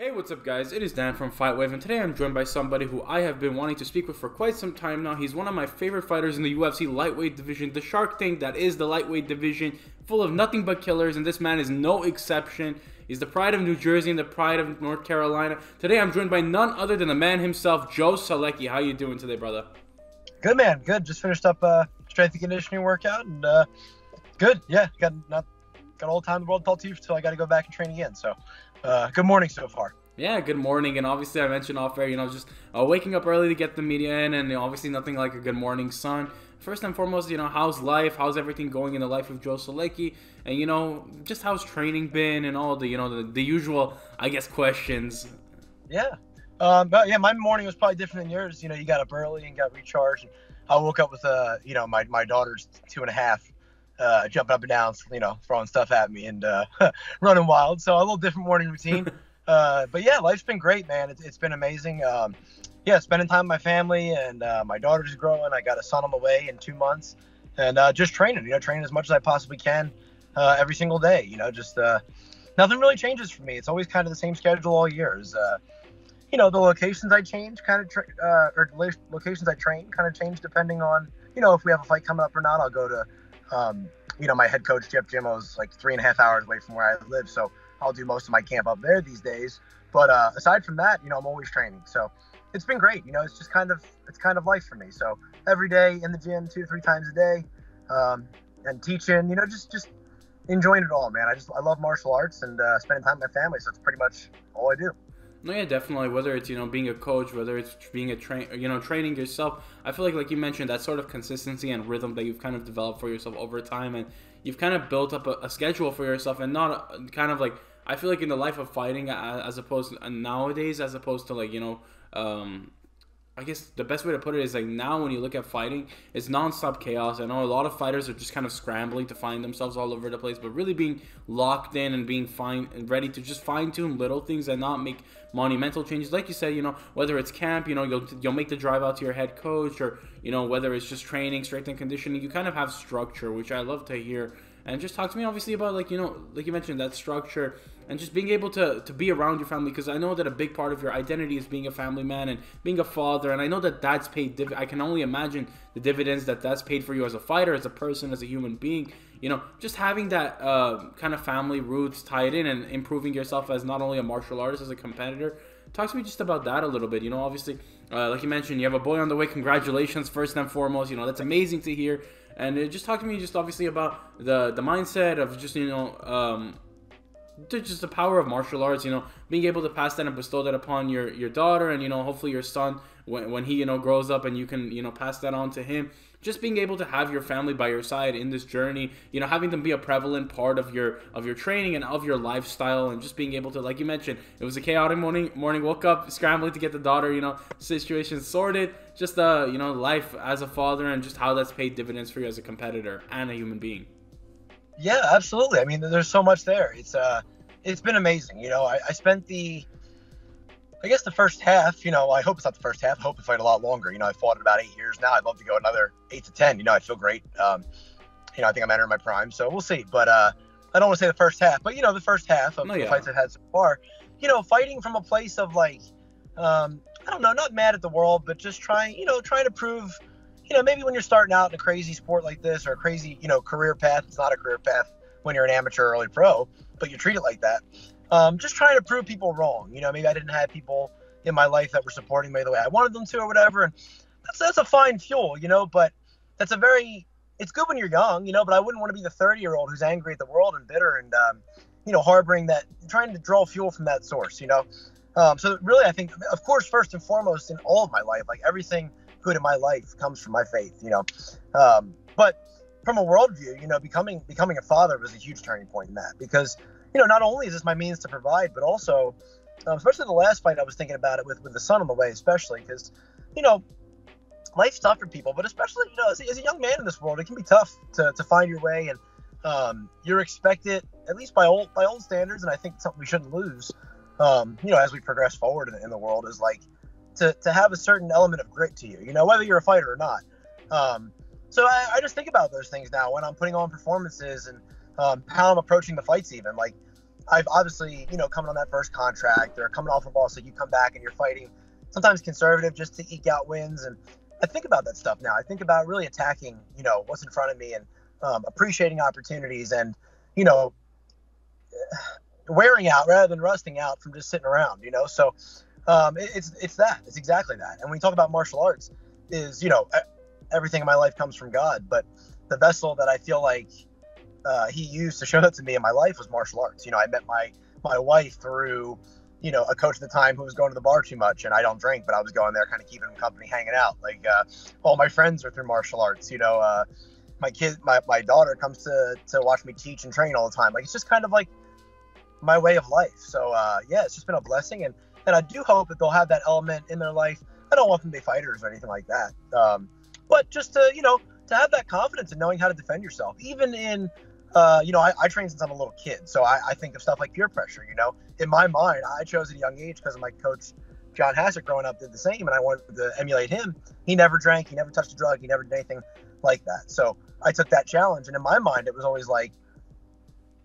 Hey, what's up, guys? It is Dan from FightWave, and today I'm joined by somebody who I have been wanting to speak with for quite some time now. He's one of my favorite fighters in the UFC lightweight division, the Shark Tank that is the lightweight division, full of nothing but killers, and this man is no exception. He's the pride of New Jersey and the pride of North Carolina. Today I'm joined by none other than the man himself, Joe Solecki. How you doing today, brother? Good man, good. Just finished up a strength and conditioning workout, and uh, good. Yeah, got not got all the time in the world to talk to you, so I got to go back and train again. So uh, good morning so far. Yeah, good morning. And obviously, I mentioned off air, you know, just uh, waking up early to get the media in, and obviously, nothing like a good morning sun. First and foremost, you know, how's life? How's everything going in the life of Joe Solecki? And, you know, just how's training been and all the, you know, the, the usual, I guess, questions. Yeah. Um, but yeah, my morning was probably different than yours. You know, you got up early and got recharged. And I woke up with, uh, you know, my, my daughter's two and a half uh, jumping up and down, you know, throwing stuff at me and uh, running wild. So a little different morning routine. uh, but yeah, life's been great, man. It's, it's been amazing. Um, yeah, spending time with my family and uh, my daughter's growing. I got a son on the way in two months, and uh, just training. You know, training as much as I possibly can uh, every single day. You know, just uh, nothing really changes for me. It's always kind of the same schedule all year. Is, uh, you know, the locations I change kind of, tra- uh, or locations I train kind of change depending on, you know, if we have a fight coming up or not. I'll go to um, you know, my head coach Jeff Jimmo's like three and a half hours away from where I live, so I'll do most of my camp up there these days. But uh, aside from that, you know, I'm always training, so it's been great. You know, it's just kind of it's kind of life for me. So every day in the gym, two three times a day, um, and teaching. You know, just just enjoying it all, man. I just I love martial arts and uh, spending time with my family. So it's pretty much all I do. No, yeah, definitely. Whether it's you know being a coach, whether it's being a train, you know, training yourself. I feel like, like you mentioned, that sort of consistency and rhythm that you've kind of developed for yourself over time, and you've kind of built up a, a schedule for yourself, and not a, kind of like I feel like in the life of fighting, uh, as opposed to, nowadays, as opposed to like you know, um, I guess the best way to put it is like now when you look at fighting, it's nonstop chaos. I know a lot of fighters are just kind of scrambling to find themselves all over the place, but really being locked in and being fine and ready to just fine tune little things and not make monumental changes. Like you said, you know, whether it's camp, you know, you'll you'll make the drive out to your head coach, or you know, whether it's just training, strength and conditioning, you kind of have structure, which I love to hear. And just talk to me, obviously, about like you know, like you mentioned, that structure and just being able to to be around your family because I know that a big part of your identity is being a family man and being a father and I know that that's paid div- I can only imagine the dividends that that's paid for you as a fighter as a person as a human being. You know just having that uh, kind of family roots tied in and improving yourself as not only a martial artist as a competitor. Talk to me just about that a little bit you know obviously uh, like you mentioned you have a boy on the way congratulations first and foremost you know that's amazing to hear. And uh, just talk to me just obviously about the the mindset of just you know um, just the power of martial arts, you know, being able to pass that and bestow that upon your your daughter and you know hopefully your son when, when he you know grows up and you can you know pass that on to him. Just being able to have your family by your side in this journey, you know, having them be a prevalent part of your of your training and of your lifestyle, and just being able to, like you mentioned, it was a chaotic morning. Morning, woke up scrambling to get the daughter, you know, situation sorted. Just uh, you know, life as a father and just how that's paid dividends for you as a competitor and a human being. Yeah, absolutely. I mean, there's so much there. It's uh, it's been amazing. You know, I, I spent the, I guess the first half. You know, I hope it's not the first half. I hope to fight a lot longer. You know, I fought in about eight years now. I'd love to go another eight to ten. You know, I feel great. Um, you know, I think I'm entering my prime, so we'll see. But uh, I don't want to say the first half, but you know, the first half of no, the fights I've had so far. You know, fighting from a place of like, um, I don't know, not mad at the world, but just trying, you know, trying to prove you know, maybe when you're starting out in a crazy sport like this or a crazy, you know, career path, it's not a career path when you're an amateur or early pro, but you treat it like that. Um, just trying to prove people wrong. You know, maybe I didn't have people in my life that were supporting me the way I wanted them to or whatever. And that's, that's a fine fuel, you know, but that's a very, it's good when you're young, you know, but I wouldn't want to be the 30 year old who's angry at the world and bitter and, um, you know, harboring that, trying to draw fuel from that source, you know. Um, so really, I think, of course, first and foremost in all of my life, like everything – good in my life comes from my faith, you know. Um, but from a worldview, you know, becoming becoming a father was a huge turning point in that because, you know, not only is this my means to provide, but also, um, especially the last fight, I was thinking about it with with the son on the way, especially because, you know, life's tough for people, but especially you know, as, as, a young man in this world, it can be tough to, to find your way, and um, you're expected, at least by old by old standards, and I think something we shouldn't lose. Um, you know, as we progress forward in, in the world, is like to, to have a certain element of grit to you, you know, whether you're a fighter or not. Um, so I, I, just think about those things now when I'm putting on performances and um, how I'm approaching the fights, even. Like, I've obviously, you know, coming on that first contract or coming off of also, you come back and you're fighting sometimes conservative just to eke out wins. And I think about that stuff now. I think about really attacking, you know, what's in front of me and um, appreciating opportunities and, you know, wearing out rather than rusting out from just sitting around, you know? So um, it, it's, it's that, it's exactly that. And when you talk about martial arts is, you know, everything in my life comes from God, but the vessel that I feel like uh, he used to show that to me in my life was martial arts. You know, I met my my wife through, you know, a coach at the time who was going to the bar too much, and I don't drink, but I was going there, kind of keeping him company, hanging out. Like uh, all my friends are through martial arts. You know, uh, my kid, my, my daughter comes to to watch me teach and train all the time. Like it's just kind of like my way of life. So uh, yeah, it's just been a blessing, and and I do hope that they'll have that element in their life. I don't want them to be fighters or anything like that, um, but just to you know to have that confidence in knowing how to defend yourself, even in uh, you know, I, I train since I'm a little kid, so I, I, think of stuff like peer pressure. You know, in my mind, I chose at a young age because of my coach, John Hassett, growing up, did the same, and I wanted to emulate him. He never drank, he never touched a drug, he never did anything like that. So I took that challenge, and in my mind, it was always like,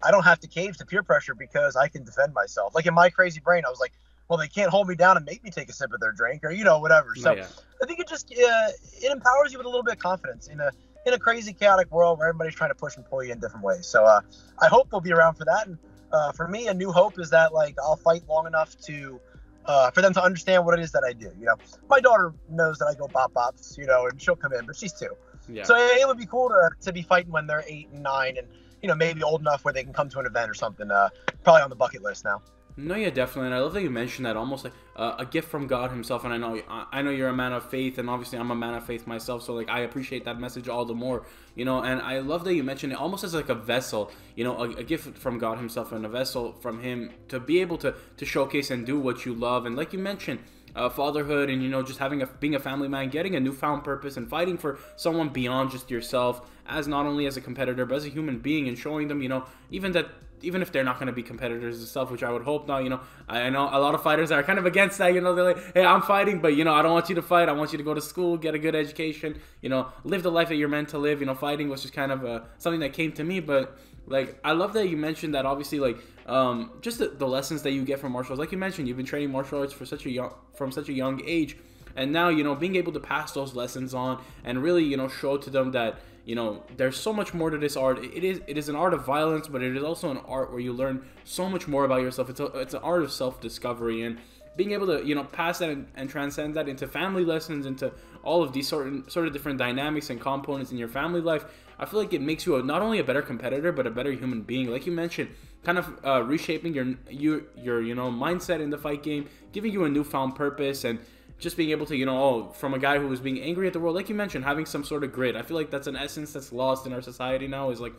I don't have to cave to peer pressure because I can defend myself. Like in my crazy brain, I was like, well, they can't hold me down and make me take a sip of their drink, or you know, whatever. So yeah. I think it just uh, it empowers you with a little bit of confidence in a in a crazy, chaotic world where everybody's trying to push and pull you in different ways. So uh, I hope they'll be around for that. And uh, for me, a new hope is that like I'll fight long enough to uh, for them to understand what it is that I do. You know, my daughter knows that I go bop bops, you know, and she'll come in, but she's two. Yeah. So it would be cool to, to be fighting when they're eight and nine, and you know maybe old enough where they can come to an event or something. Uh, probably on the bucket list now. No, yeah, definitely, and I love that you mentioned that almost like uh, a gift from God Himself. And I know, I know you're a man of faith, and obviously I'm a man of faith myself. So like, I appreciate that message all the more, you know. And I love that you mentioned it almost as like a vessel, you know, a, a gift from God Himself and a vessel from Him to be able to to showcase and do what you love. And like you mentioned, uh, fatherhood and you know just having a being a family man getting a newfound purpose and fighting for someone beyond just yourself as not only as a competitor but as a human being and showing them you know even that even if they're not going to be competitors and stuff, which I would hope not. You know, I know a lot of fighters are kind of against that. You know, they're like, hey, I'm fighting, but you know, I don't want you to fight. I want you to go to school, get a good education. You know, live the life that you're meant to live. You know, fighting was just kind of uh, something that came to me, but like I love that you mentioned that. Obviously, like um, just the, the lessons that you get from martial arts. Like you mentioned, you've been training martial arts for such a young from such a young age, and now you know being able to pass those lessons on and really you know show to them that you know there's so much more to this art. It is it is an art of violence but it is also an art where you learn so much more about yourself. It's a, it's an art of self-discovery and being able to you know pass that and, and, transcend that into family lessons into all of these sort of, sort of different dynamics and components in your family life. I feel like it makes you a, not only a better competitor but a better human being. Like you mentioned kind of uh, reshaping your your your you know mindset in the fight game giving you a newfound purpose and just being able to, you know, oh, from a guy who was being angry at the world, like you mentioned, having some sort of grit. I feel like that's an essence that's lost in our society now is like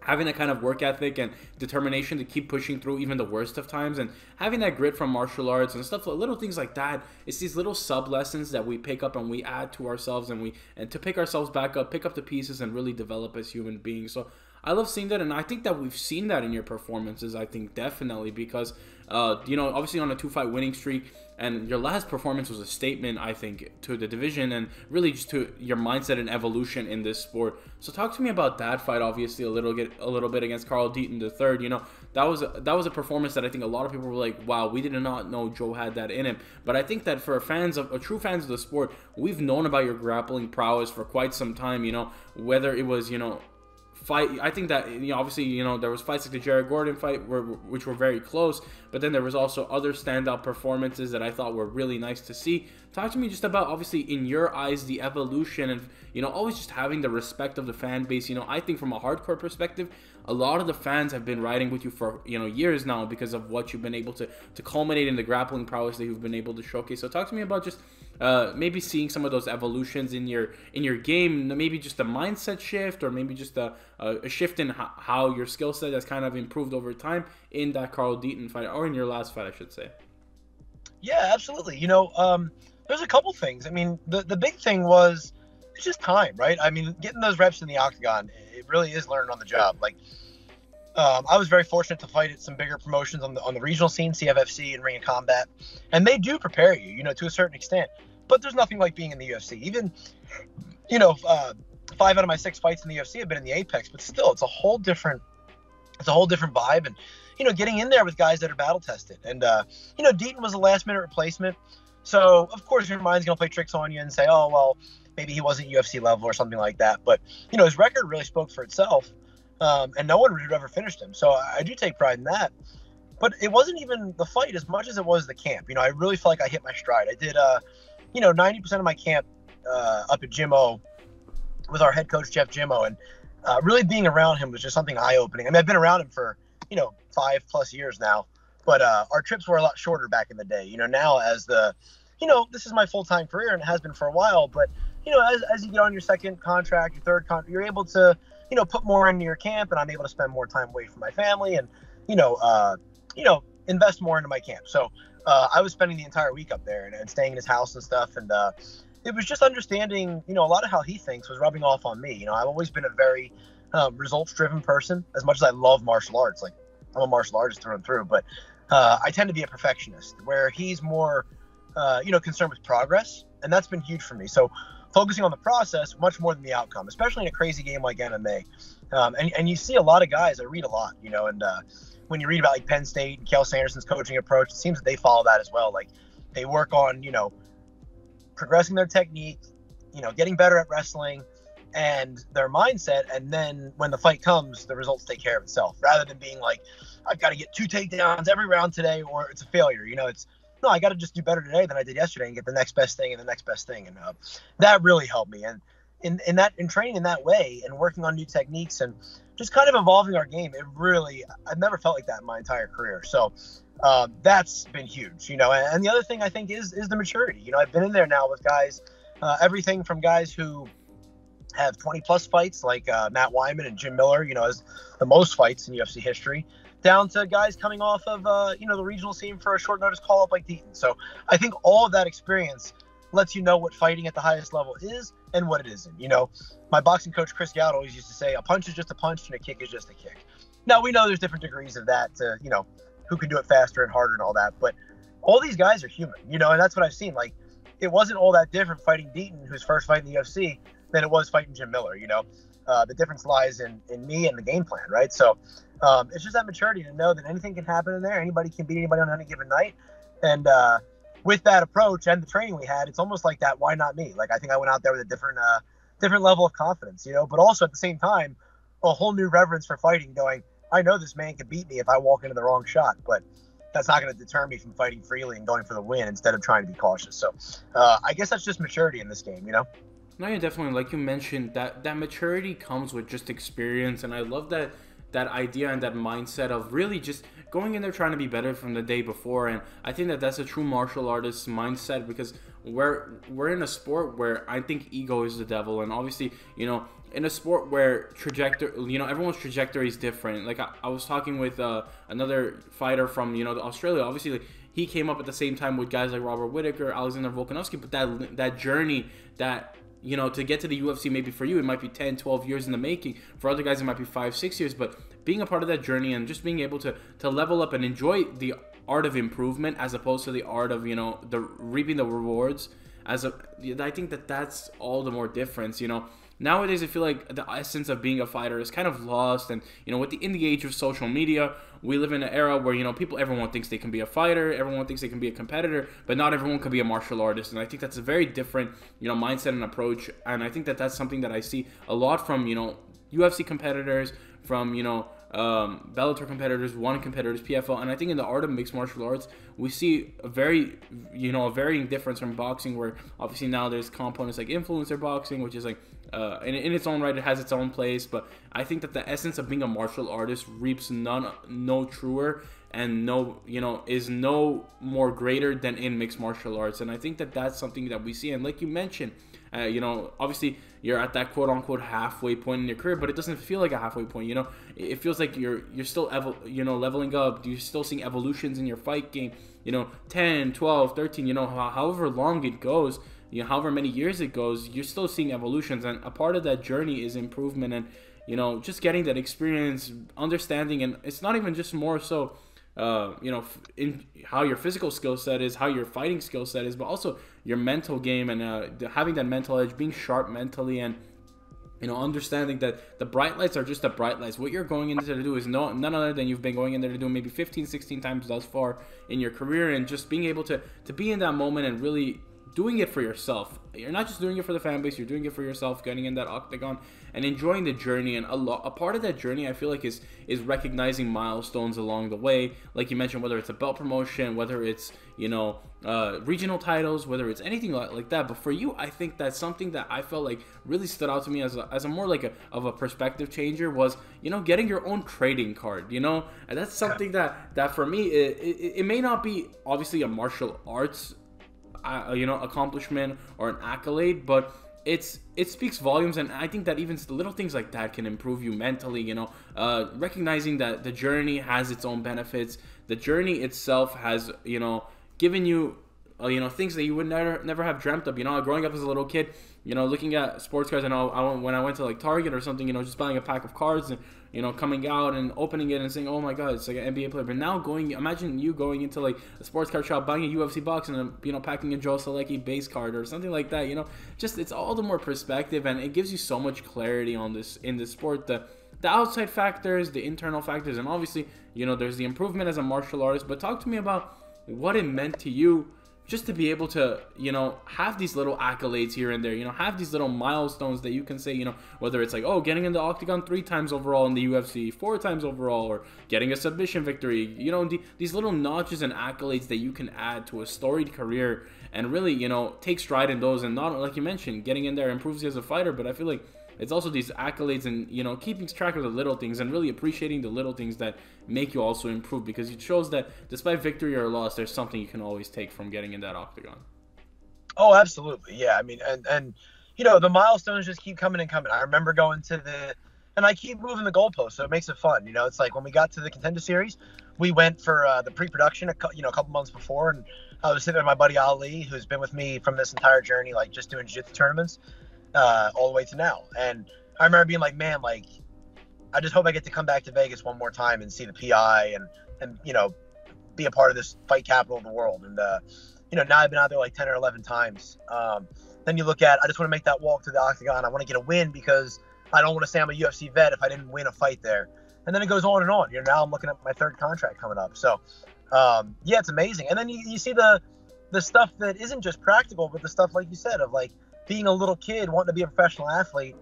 having that kind of work ethic and determination to keep pushing through even the worst of times and having that grit from martial arts and stuff little things like that it's these little sub lessons that we pick up and we add to ourselves and we and to pick ourselves back up pick up the pieces and really develop as human beings so I love seeing that, and I think that we've seen that in your performances. I think definitely because, uh, you know, obviously on a two-fight winning streak, and your last performance was a statement, I think, to the division and really just to your mindset and evolution in this sport. So talk to me about that fight. Obviously, a little get a little bit against Carl Deaton the third. You know, that was a, that was a performance that I think a lot of people were like, "Wow, we did not know Joe had that in him." But I think that for fans of uh, true fans of the sport, we've known about your grappling prowess for quite some time. You know, whether it was you know fight. I think that you know, obviously, you know, there was fights like the Jared Gordon fight, where, which were very close. But then there was also other standout performances that I thought were really nice to see. Talk to me just about, obviously, in your eyes, the evolution and you know, always just having the respect of the fan base. You know, I think from a hardcore perspective, a lot of the fans have been riding with you for you know years now because of what you've been able to to culminate in the grappling prowess that you've been able to showcase. So talk to me about just uh, maybe seeing some of those evolutions in your in your game, maybe just a mindset shift, or maybe just a, a shift in how, how your skill set has kind of improved over time in that Carl Deaton fight, or in your last fight, I should say. Yeah, absolutely. You know, um, there's a couple things. I mean, the the big thing was it's just time, right? I mean, getting those reps in the octagon, it really is learning on the job. Like, um, I was very fortunate to fight at some bigger promotions on the on the regional scene, CFFC and Ring of Combat, and they do prepare you, you know, to a certain extent. But there's nothing like being in the UFC. Even, you know, uh, five out of my six fights in the UFC have been in the Apex, but still, it's a whole different it's a whole different vibe. And you know, getting in there with guys that are battle tested. And uh, you know, Deaton was a last minute replacement, so of course your mind's gonna play tricks on you and say, oh well, maybe he wasn't UFC level or something like that. But you know, his record really spoke for itself, um, and no one had ever finished him. So I do take pride in that. But it wasn't even the fight as much as it was the camp. You know, I really felt like I hit my stride. I did, uh, you know, 90% of my camp uh, up at Jimmo with our head coach Jeff Jimmo, and uh, really being around him was just something eye opening. I mean, I've been around him for you know five plus years now, but uh, our trips were a lot shorter back in the day. You know, now as the you know this is my full time career and it has been for a while, but you know as, as you get on your second contract, your third contract, you're able to you know put more into your camp, and I'm able to spend more time away from my family, and you know uh, you know invest more into my camp. So. Uh, I was spending the entire week up there and, and staying in his house and stuff, and uh, it was just understanding, you know, a lot of how he thinks was rubbing off on me. You know, I've always been a very um, results driven person. As much as I love martial arts, like I'm a martial artist through and through, but uh, I tend to be a perfectionist, where he's more, uh, you know, concerned with progress, and that's been huge for me. So focusing on the process much more than the outcome, especially in a crazy game like MMA. Um, and, and you see a lot of guys. I read a lot, you know, and uh, when you read about like Penn State and Cael Sanderson's coaching approach, it seems that they follow that as well. Like they work on, you know, progressing their technique, you know, getting better at wrestling and their mindset. And then when the fight comes, the results take care of itself rather than being like, I've got to get two takedowns every round today or it's a failure. You know, it's no, I got to just do better today than I did yesterday and get the next best thing and the next best thing. And uh, that really helped me. And in, in that, in training in that way and working on new techniques and just kind of evolving our game, it really, I've never felt like that in my entire career. So uh, that's been huge, you know. And, and, the other thing I think is is the maturity. You know, I've been in there now with guys, uh, everything from guys who have 20 plus fights like uh, Matt Wiman and Jim Miller, you know, as the most fights in UFC history, down to guys coming off of uh, you know the regional scene for a short notice call up like Deaton. So I think all of that experience lets you know what fighting at the highest level is and what it isn't. You know, my boxing coach Chris Goud always used to say, a punch is just a punch and a kick is just a kick. Now we know there's different degrees of that. To, you know, who can do it faster and harder and all that. But all these guys are human, you know, and that's what I've seen. Like, it wasn't all that different fighting Deaton, whose first fight in the UFC, than it was fighting Jim Miller. You know, uh, the difference lies in in me and the game plan, right? So um, it's just that maturity to know that anything can happen in there. Anybody can beat anybody on any given night, and uh, with that approach and the training we had, it's almost like that. Why not me? Like I think I went out there with a different uh, different level of confidence, you know, but also at the same time, a whole new reverence for fighting. Going, I know this man can beat me if I walk into the wrong shot, but that's not going to deter me from fighting freely and going for the win instead of trying to be cautious. So uh, I guess that's just maturity in this game, you know. No, yeah, definitely. Like you mentioned, that that maturity comes with just experience, and I love that that idea and that mindset of really just going in there trying to be better from the day before. And I think that that's a true martial artist mindset because we're we're in a sport where I think ego is the devil, and obviously, you know, in a sport where trajectory, you know, everyone's trajectory is different. Like I, I was talking with uh, another fighter from you know Australia. Obviously, like, he came up at the same time with guys like Robert Whitaker, Alexander Volkanovski. But that that journey, that you know, to get to the UFC, maybe for you it might be 10, 12 years in the making. For other guys, it might be five, six years. But being a part of that journey and just being able to to level up and enjoy the art of improvement as opposed to the art of you know the reaping the rewards. As a, I think that that's all the more difference. You know, nowadays I feel like the essence of being a fighter is kind of lost, and you know, with the in the age of social media, we live in an era where you know people, everyone thinks they can be a fighter, everyone thinks they can be a competitor, but not everyone can be a martial artist, and I think that's a very different you know mindset and approach, and I think that that's something that I see a lot from you know UFC competitors, from you know um, Bellator competitors, one competitors, PFL, and I think in the art of mixed martial arts, we see a very, you know, a varying difference from boxing, where obviously now there's components like influencer boxing, which is like, uh, in, in its own right, it has its own place, but I think that the essence of being a martial artist reaps none, no truer and no you know is no more greater than in mixed martial arts and i think that that's something that we see and like you mentioned uh, you know, obviously you're at that quote unquote halfway point in your career, but it doesn't feel like a halfway point. You know, it feels like you're you're still evo- you know leveling up. You're still seeing evolutions in your fight game. You know, 10, 12, 13, you know, however long it goes, you know, however many years it goes, you're still seeing evolutions, and a part of that journey is improvement and you know just getting that experience, understanding, and it's not even just more so uh, you know, in how your physical skill set is, how your fighting skill set is, but also your mental game and uh, having that mental edge, being sharp mentally, and you know, understanding that the bright lights are just the bright lights. What you're going in there to do is no, none other than you've been going in there to do maybe 15, 16 times thus far in your career, and just being able to to be in that moment and really doing it for yourself. You're not just doing it for the fan base. You're doing it for yourself, getting in that octagon and enjoying the journey. And a lot, a part of that journey, I feel like, is is recognizing milestones along the way. Like you mentioned, whether it's a belt promotion, whether it's you know uh, regional titles, whether it's anything like, like that. But for you, I think that's something that I felt like really stood out to me as a, as a more like a of a perspective changer was you know getting your own trading card. You know, and that's something that that for me it, it, it may not be obviously a martial arts uh, you know accomplishment or an accolade, but it's it speaks volumes, and I think that even little things like that can improve you mentally. You know, uh, recognizing that the journey has its own benefits. The journey itself has you know given you Uh, you know things that you would never never have dreamt of. You know, growing up as a little kid, you know, looking at sports cards. I know I, when I went to like Target or something, you know, just buying a pack of cards and you know, coming out and opening it and saying, "Oh my God, it's like an NBA player." But now going, imagine you going into like a sports card shop, buying a UFC box, and you know, packing a Joe Solecki base card or something like that. You know, just it's all the more perspective, and it gives you so much clarity on this in this sport. The the outside factors, the internal factors, and obviously, you know, there's the improvement as a martial artist. But talk to me about what it meant to you just to be able to, you know, have these little accolades here and there, you know, have these little milestones that you can say, you know, whether it's like, oh, getting in the octagon three times overall in the UFC, four times overall, or getting a submission victory, you know, the, these little notches and accolades that you can add to a storied career and really, you know, take stride in those. And not, like you mentioned, getting in there improves you as a fighter, but I feel like it's also these accolades and you know keeping track of the little things and really appreciating the little things that make you also improve because it shows that despite victory or loss there's something you can always take from getting in that octagon. Oh absolutely. Yeah i mean and and you know the milestones just keep coming and coming. I remember going to the and i keep moving the goalpost so it makes it fun you know? It's like when we got to the contender series we went for uh, the pre-production a you know a couple months before and i was sitting with my buddy ali who's been with me from this entire journey like just doing jiu-jitsu tournaments uh, all the way to now. And I remember being like, man, like, I just hope I get to come back to Vegas one more time and see the PI and, and you know, be a part of this fight capital of the world. And, uh, you know, now I've been out there like 10 or 11 times. Um, then you look at, I just want to make that walk to the octagon. I want to get a win because I don't want to say I'm a UFC vet if I didn't win a fight there. And then it goes on and on. You know, now I'm looking at my third contract coming up. So, um, yeah, it's amazing. And then you, you see the, the stuff that isn't just practical, but the stuff like you said of like being a little kid wanting to be a professional athlete.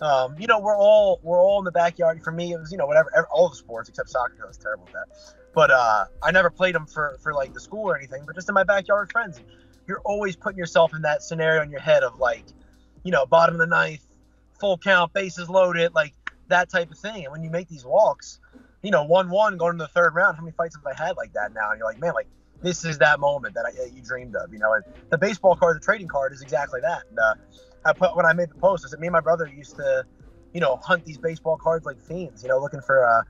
Um, you know, we're all we're all in the backyard. For me, it was you know whatever all the sports except soccer. I was terrible at that. But uh, I never played them for for like the school or anything. But just in my backyard friends. You're always putting yourself in that scenario in your head of like, you know, bottom of the ninth, full count, bases loaded, like that type of thing. And when you make these walks, you know, one one going to the third round, how many fights have I had like that now? And you're like, man, like this is that moment that, I, you dreamed of, you know. And the baseball card, the trading card, is exactly that. And uh, I put when I made the post, I said me and my brother used to, you know, hunt these baseball cards like fiends, you know, looking for uh,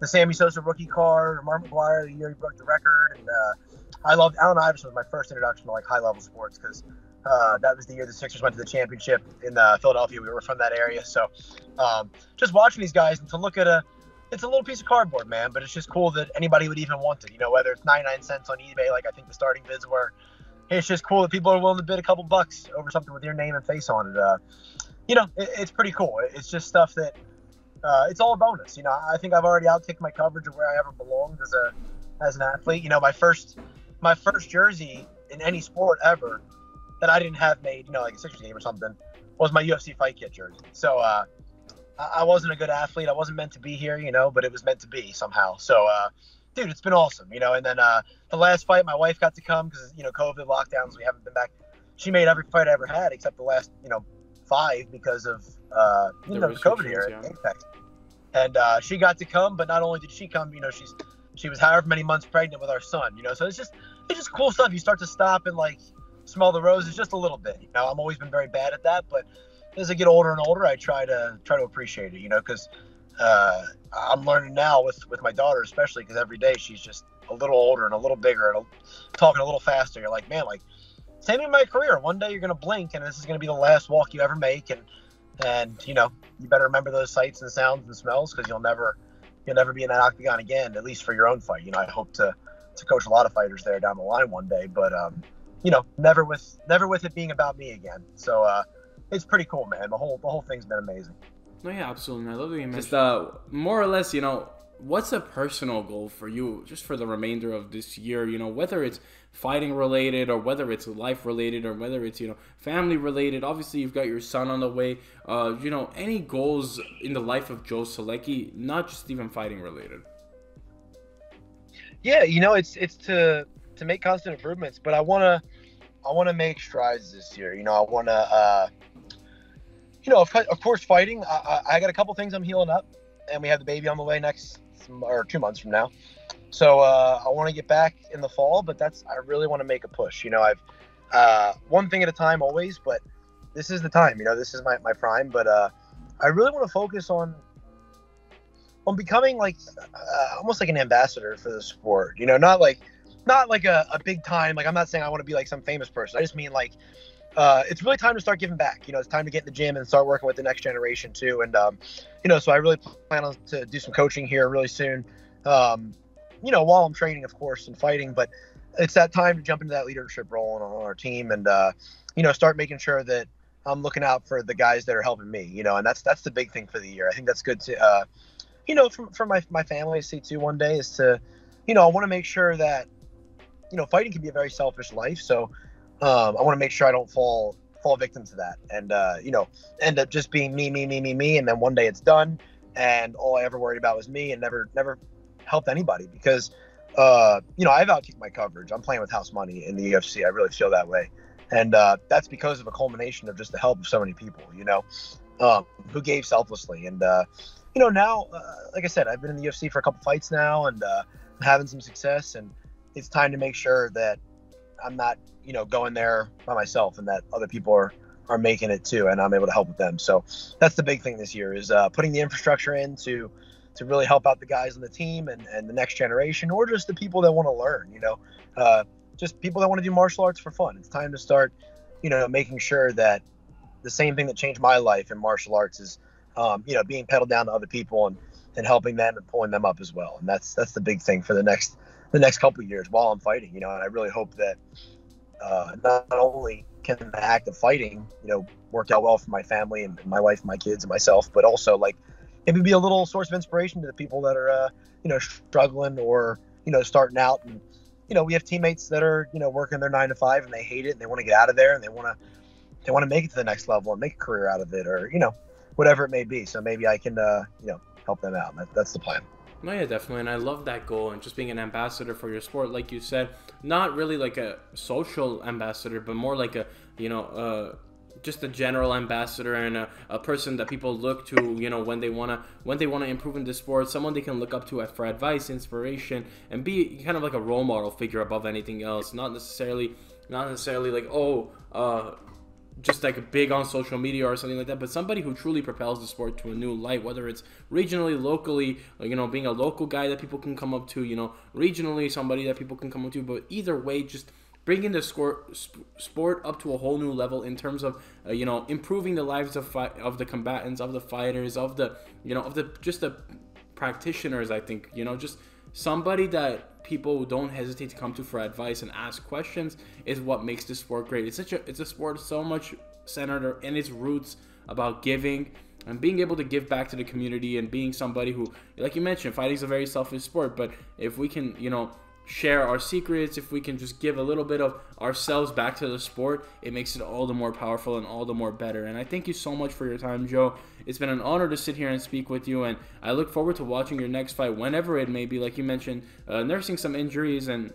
the Sammy Sosa rookie card, or Mark McGwire the year he broke the record, and uh, I loved Allen Iverson was my first introduction to like high level sports because. Uh, that was the year the Sixers went to the championship in uh, Philadelphia. We were from that area, so um, just watching these guys and to look at a it's a little piece of cardboard, man, but it's just cool that anybody would even want it. You know, whether it's 99 cents on eBay, like I think the starting bids were. It's just cool that people are willing to bid a couple bucks over something with your name and face on it. Uh, you know, it, it's pretty cool. It's just stuff that uh, it's all a bonus. You know, I think I've already outkicked my coverage of where I ever belonged as a as an athlete. You know, my first my first jersey in any sport ever that I didn't have made, you know, like a Sixers game or something, was my UFC fight kit jersey. So uh, I wasn't a good athlete. I wasn't meant to be here, you know, but it was meant to be somehow. So, uh, dude, it's been awesome, you know. And then uh, the last fight, my wife got to come because you know COVID lockdowns. We haven't been back. She made every fight I ever had except the last, you know, five because of uh, you the know COVID here yeah. And uh, she got to come, but not only did she come, you know, she's she was however many months pregnant with our son, you know. So it's just it's just cool stuff. You start to stop and like smell the roses just a little bit. You know, I'm always been very bad at that, but as I get older and older, I try to try to appreciate it. You know, because uh, I'm learning now with with my daughter, especially because every day she's just a little older and a little bigger and a, talking a little faster. You're like, man, like same in my career. One day you're gonna blink, and this is gonna be the last walk you ever make, and and you know you better remember those sights and sounds and smells because you'll never you'll never be in that octagon again, at least for your own fight. You know, I hope to to coach a lot of fighters there down the line one day, but um, you know, never with never with it being about me again. So uh, it's pretty cool, man. The whole the whole thing's been amazing. No, yeah, absolutely. I love that you mentioned. Just uh, more or less, you know, what's a personal goal for you, just for the remainder of this year? You know, whether it's fighting related or whether it's life related or whether it's you know family related. Obviously, you've got your son on the way. Uh, you know, any goals in the life of Joe Solecki not just even fighting related. Yeah, you know, it's it's to to make constant improvements, but I wanna I wanna make strides this year. You know, I wanna. Uh, you know, of, of course, fighting. I, I, got a couple things I'm healing up, and we have the baby on the way next or two months from now. So uh, I want to get back in the fall, but that's I really want to make a push. You know, I've uh, one thing at a time always, but this is the time. You know, this is my, my prime. But uh, I really want to focus on on becoming like uh, almost like an ambassador for the sport. You know, not like not like a, a big time. Like I'm not saying I want to be like some famous person. I just mean like uh, it's really time to start giving back. You know, it's time to get in the gym and start working with the next generation too. And um, you know, so I really plan on to do some coaching here really soon. Um, you know, while I'm training, of course, and fighting, but it's that time to jump into that leadership role on, on our team and uh, you know start making sure that I'm looking out for the guys that are helping me. You know, and that's that's the big thing for the year. I think that's good to uh, you know for, for my my family to see too one day is to you know I want to make sure that you know fighting can be a very selfish life, so um, I want to make sure I don't fall fall victim to that, and uh, you know, end up just being me, me, me, me, me, and then one day it's done, and all I ever worried about was me, and never never helped anybody because uh, you know I've outkicked my coverage. I'm playing with house money in the UFC. I really feel that way, and uh, that's because of a culmination of just the help of so many people. You know, um, who gave selflessly, and uh, you know now, uh, like I said, I've been in the UFC for a couple fights now, and uh, having some success, and it's time to make sure that I'm not, you know, going there by myself, and that other people are are making it too, and I'm able to help with them. So that's the big thing this year is uh, putting the infrastructure in to to really help out the guys on the team and, and the next generation, or just the people that want to learn. You know, uh, just people that want to do martial arts for fun. It's time to start, you know, making sure that the same thing that changed my life in martial arts is, um, you know, being pedaled down to other people and and helping them and pulling them up as well. And that's that's the big thing for the next the next couple years while I'm fighting. You know, and I really hope that uh, not only can the act of fighting, you know, work out well for my family and my wife, my kids, and myself, but also like maybe be a little source of inspiration to the people that are, uh, you know, struggling or you know starting out. And you know, we have teammates that are you know working their nine to five and they hate it and they want to get out of there and they want to they want to make it to the next level and make a career out of it or you know whatever it may be. So maybe I can uh, you know help them out. That, that's the plan. No, yeah, definitely, and I love that goal and just being an ambassador for your sport, like you said, not really like a social ambassador, but more like a you know, uh, just a general ambassador and a, a person that people look to, you know, when they wanna when they wanna improve in the sport, someone they can look up to for advice, inspiration, and be kind of like a role model figure above anything else. Not necessarily, not necessarily like oh. Uh, just like a big on social media or something like that, but somebody who truly propels the sport to a new light, whether it's regionally, locally, you know, being a local guy that people can come up to, you know, regionally, somebody that people can come up to, but either way, just bringing the score, sport up to a whole new level in terms of, uh, you know, improving the lives of fi- of the combatants, of the fighters, of the, you know, of the just the practitioners. I think, you know, just somebody that people who don't hesitate to come to for advice and ask questions is what makes this sport great. It's such a it's a sport so much centered in its roots about giving and being able to give back to the community and being somebody who like you mentioned fighting is a very selfish sport but if we can you know share our secrets, if we can just give a little bit of ourselves back to the sport, it makes it all the more powerful and all the more better. And I thank you so much for your time, Joe. It's been an honor to sit here and speak with you, and I look forward to watching your next fight, whenever it may be. Like you mentioned, uh, nursing some injuries and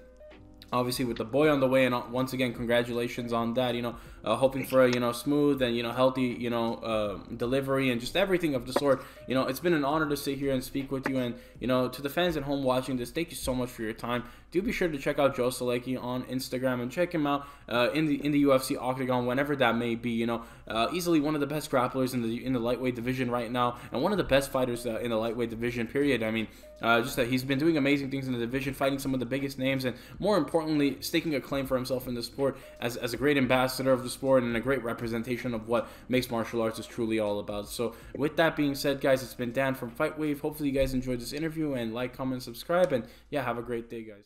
obviously with the boy on the way and uh, once again congratulations on that you know uh, hoping for a you know smooth and you know healthy you know uh, delivery and just everything of the sort. You know it's been an honor to sit here and speak with you. And you know to the fans at home watching this thank you so much for your time. Do be sure to check out Joe Solecki on Instagram and check him out uh, in the in the UFC octagon whenever that may be you know. Uh, easily one of the best grapplers in the in the lightweight division right now and one of the best fighters uh, in the lightweight division period. I mean just that he's been doing amazing things in the division fighting some of the biggest names and more importantly staking a claim for himself in the sport as, as a great ambassador of the sport and a great representation of what makes martial arts is truly all about. So, with that being said, guys, it's been Dan from Fight Wave. Hopefully, you guys enjoyed this interview and like, comment, subscribe, and yeah, have a great day, guys.